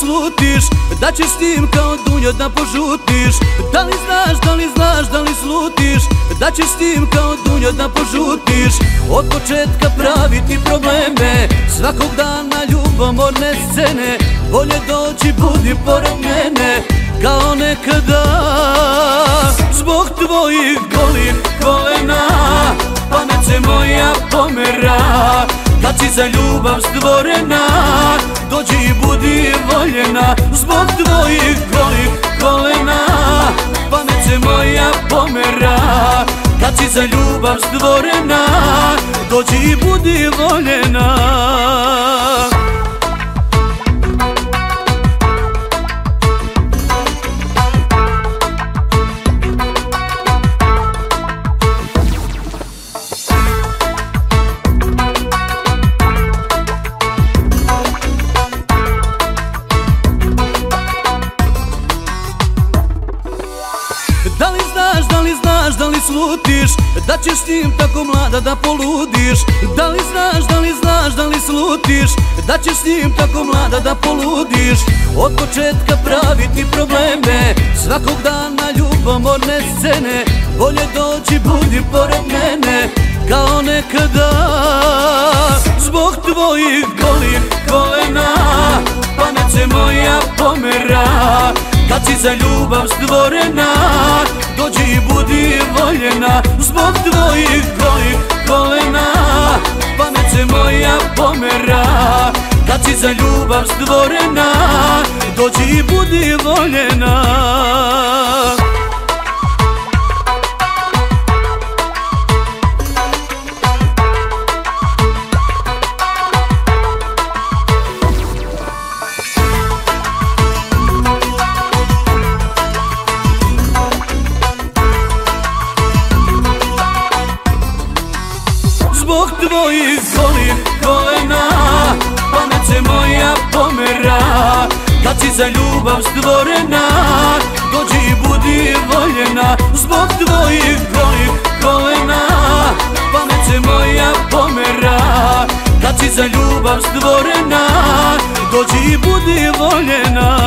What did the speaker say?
slutiš? Da ćeš s tim kao dunja da požutiš? Da li znaš, da li znaš, da li slutiš? Da ćeš s tim kao dunja da požutiš? Od početka praviti probleme Svakog dana ljubomorne scene Bolje doći budi pored mene Kao nekada. Zbog tvojih golih kolena Pamet se moja pomera Kad si za ljubav stvorena Zbog tvojih golih kolena. Pamet se moja pomera Kad si za ljubav stvorena Dođi i budi voljena slutiš Da ćeš s njim tako mlada da poludiš. Da li znaš, da li znaš, da li slutiš Da ćeš s njim tako mlada da poludiš. Od početka praviti probleme Svakog dana ljubomorne scene. Bolje doći budi pored mene Kao nekada. Zbog tvojih golih kolena Pamet se moja pomera kad si za ljubav stvorena Dođi i budi voljena Zbog tvojih golih kolena Pamet moja pomera. Kad si za ljubav stvorena Dođi i budi voljena Zbog tvojih golih kolena Pamet se moja pomera. Kad si za ljubav stvorena Dođi i budi voljena. Zbog tvojih golih kolena Pamet se moja pomera. Kad si za ljubav stvorena Dođi i budi voljena